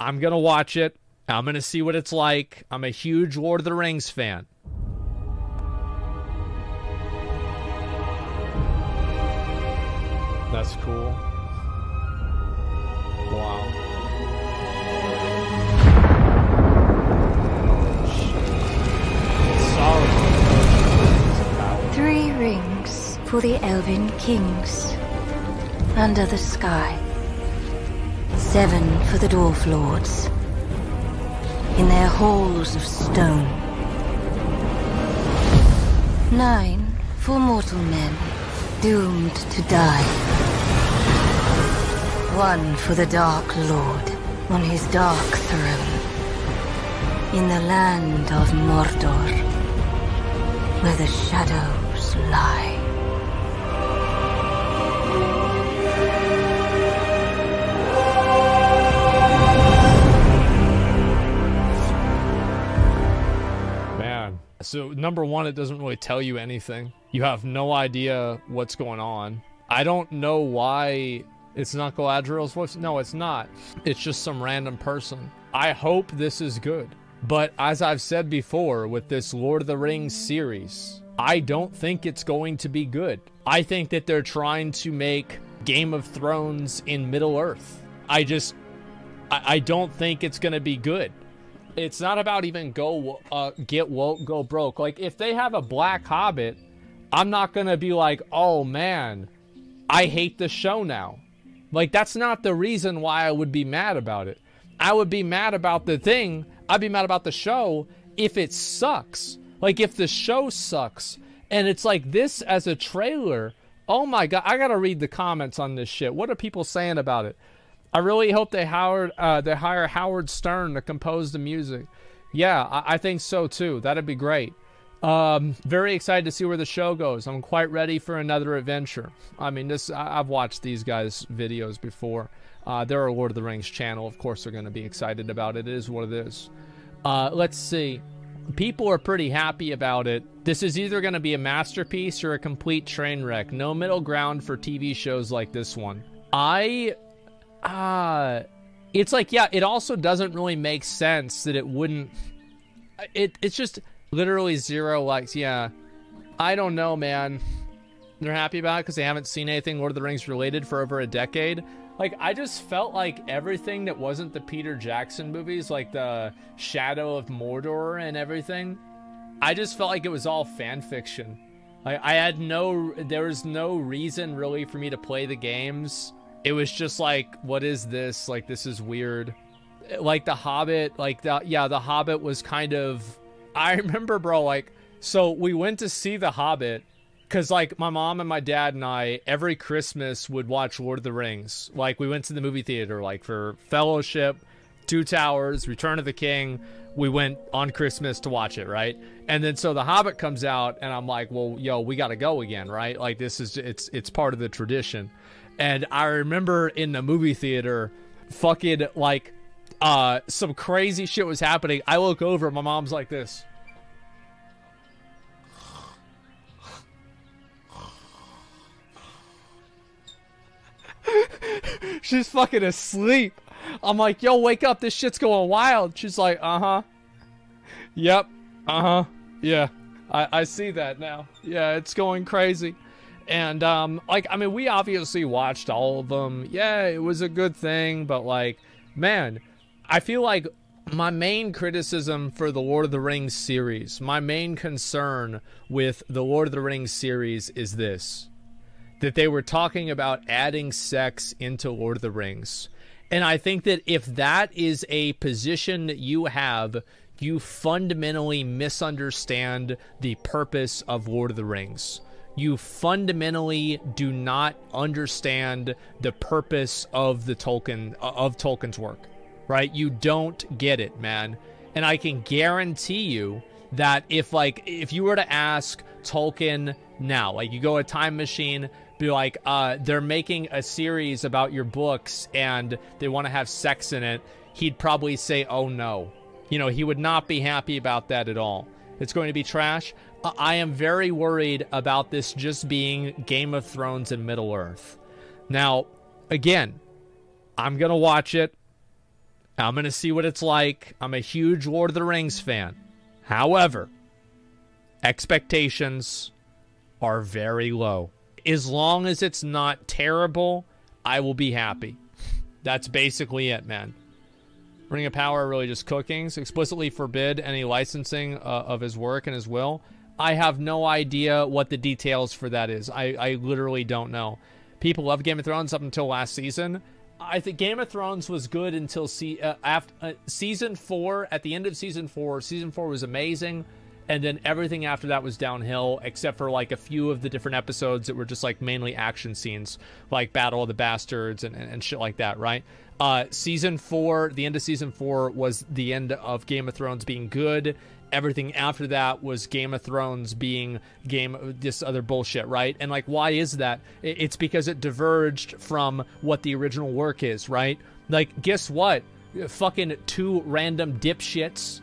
I'm going to watch it. I'm going to see what it's like. I'm a huge Lord of the Rings fan. That's cool. Wow. Three rings for the Elven Kings. Under the sky. Seven for the Dwarf Lords. In their halls of stone. Nine for mortal men, doomed to die. One for the Dark Lord on his dark throne. In the land of Mordor, where the shadows lie. So, number one, it doesn't really tell you anything. You have no idea what's going on. I don't know why it's not Galadriel's voice. No, it's not. It's just some random person. I hope this is good. But as I've said before with this Lord of the Rings series, I don't think it's going to be good. I think that they're trying to make Game of Thrones in Middle Earth. I just, I, I don't think it's going to be good it's not about even go uh, get woke, go broke. Like if they have a black hobbit, I'm not gonna be like, oh man, I hate the show now. Like that's not the reason why I would be mad about it. I would be mad about the thing. I'd be mad about the show if it sucks. Like if the show sucks and it's like this as a trailer. Oh my god, I gotta read the comments on this shit. What are people saying about it? I really hope they Howard uh, they hire Howard Shore to compose the music. Yeah, I, I think so too. That'd be great. Um, very excited to see where the show goes. I'm quite ready for another adventure. I mean, this I, I've watched these guys' videos before. Uh, they're a Lord of the Rings channel. Of course, they're going to be excited about it. It is what it is. Uh, let's see. People are pretty happy about it. This is either going to be a masterpiece or a complete train wreck. No middle ground for TV shows like this one. I uh it's like yeah it also doesn't really make sense that it wouldn't it it's just literally zero likes. Yeah. I don't know man. They're happy about it because they haven't seen anything lord of the rings related for over a decade. Like i just felt like everything that wasn't the peter jackson movies like the shadow of mordor and everything i just felt like it was all fan fiction. Like i had no there was no reason really for me to play the games it was just like what is this? Like this is weird. Like the hobbit like the yeah the hobbit was kind of i remember bro like so we went to see the hobbit because like my mom and my dad and i every christmas would watch lord of the rings. Like we went to the movie theater like for fellowship two towers return of the king. We went on christmas to watch it right? And then so the hobbit comes out and i'm like well yo we gotta go again right? Like this is it's it's part of the tradition and I remember in the movie theater, fucking like, uh, some crazy shit was happening. I look over, my mom's like this. She's fucking asleep. I'm like, yo, wake up. This shit's going wild. She's like, uh huh. Yep. Uh huh. Yeah. I, I see that now. Yeah, it's going crazy. And um, like I mean, we obviously watched all of them. Yeah, it was a good thing, but like, man, I feel like my main criticism for the Lord of the Rings series, my main concern with the Lord of the Rings series is this that they were talking about adding sex into Lord of the Rings. And I think that if that is a position that you have, you fundamentally misunderstand the purpose of Lord of the Rings you fundamentally do not understand the purpose of the Tolkien of Tolkien's work, right? You don't get it, man. And I can guarantee you that if like if you were to ask Tolkien now, like you go a time machine, be like, uh, they're making a series about your books and they want to have sex in it, he'd probably say, "Oh no." You know, he would not be happy about that at all. It's going to be trash. I am very worried about this just being Game of Thrones in Middle Earth. Now, again, I'm going to watch it. I'm going to see what it's like. I'm a huge Lord of the Rings fan. However, expectations are very low. As long as it's not terrible, I will be happy. That's basically it, man. Ring of Power really just cookings. Explicitly forbid any licensing uh, of his work and his will. I have no idea what the details for that is. I, I literally don't know. People love Game of Thrones up until last season. I think Game of Thrones was good until se- uh, after uh, season four. At the end of season four, season four was amazing and then everything after that was downhill except for like a few of the different episodes that were just like mainly action scenes like battle of the bastards and, and, and shit like that right? Uh season four the end of season four was the end of game of thrones being good. Everything after that was game of thrones being game this other bullshit right? And like why is that? It's because it diverged from what the original work is right? Like guess what? Fucking two random dipshits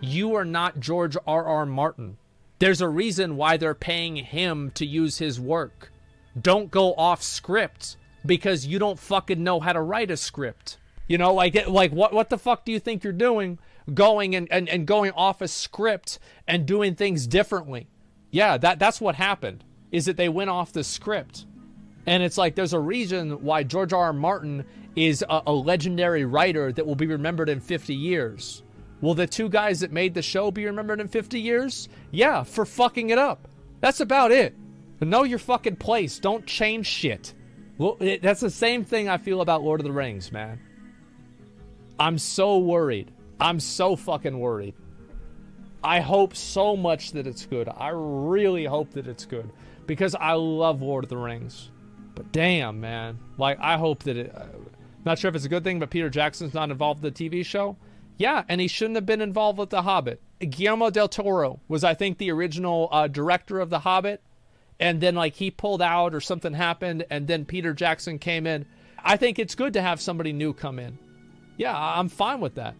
you are not George R. R. Martin. There's a reason why they're paying him to use his work. Don't go off script because you don't fucking know how to write a script. You know, like like what what the fuck do you think you're doing going and, and, and going off a script and doing things differently? Yeah, that that's what happened. Is that they went off the script. And it's like there's a reason why George R. R. Martin is a, a legendary writer that will be remembered in 50 years. Will the two guys that made the show be remembered in 50 years? Yeah, for fucking it up. That's about it. Know your fucking place. Don't change shit. Well, it, that's the same thing I feel about Lord of the Rings, man. I'm so worried. I'm so fucking worried. I hope so much that it's good. I really hope that it's good because I love Lord of the Rings. But damn, man. Like, I hope that it. Uh, not sure if it's a good thing, but Peter Jackson's not involved in the TV show. Yeah, and he shouldn't have been involved with The Hobbit. Guillermo del Toro was, I think, the original uh, director of The Hobbit, and then like he pulled out or something happened, and then Peter Jackson came in. I think it's good to have somebody new come in. Yeah, I'm fine with that.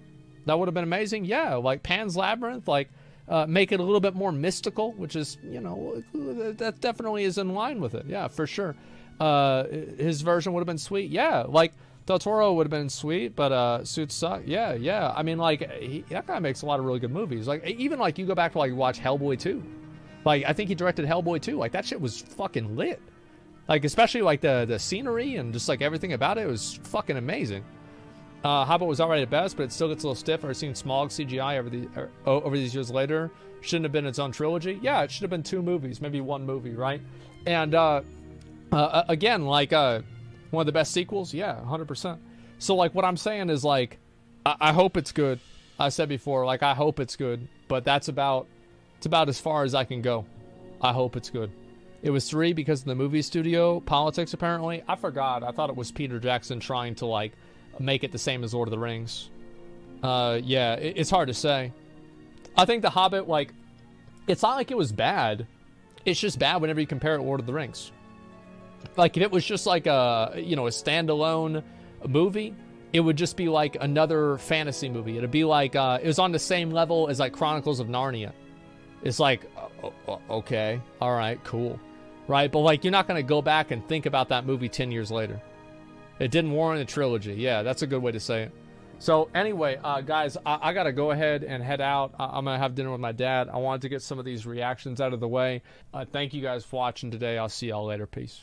That would have been amazing. Yeah, like Pan's Labyrinth, like uh, make it a little bit more mystical, which is, you know, that definitely is in line with it. Yeah, for sure. Uh, his version would have been sweet. Yeah, like Del Toro would have been sweet, but uh, Suits suck. Yeah, yeah. I mean, like he, that guy makes a lot of really good movies. Like even like you go back to like watch Hellboy 2. Like I think he directed Hellboy 2. Like that shit was fucking lit. Like especially like the the scenery and just like everything about it was fucking amazing. Uh, Hobbit was already the best, but it still gets a little stiff. I've seen Smaug CGI over the er, over these years later. Shouldn't have been its own trilogy. Yeah, it should have been two movies, maybe one movie, right? And uh, uh, again, like uh, one of the best sequels? Yeah, 100%. So, like, what I'm saying is, like, I, I hope it's good. I said before, like, I hope it's good, but that's about, it's about as far as I can go. I hope it's good. It was three because of the movie studio politics, apparently. I forgot. I thought it was Peter Jackson trying to, like, make it the same as Lord of the Rings. Uh, yeah, it, it's hard to say. I think The Hobbit, like, it's not like it was bad. It's just bad whenever you compare it to Lord of the Rings. Like if it was just like a you know a standalone movie, it would just be like another fantasy movie. It'd be like uh, it was on the same level as like Chronicles of Narnia. It's like okay, all right, cool, right? But like you're not gonna go back and think about that movie ten years later. It didn't warrant a trilogy. Yeah, that's a good way to say it. So anyway, uh, guys, I, I, gotta go ahead and head out. I- am gonna have dinner with my dad. I wanted to get some of these reactions out of the way. Uh, thank you guys for watching today. I'll see y'all later. Peace.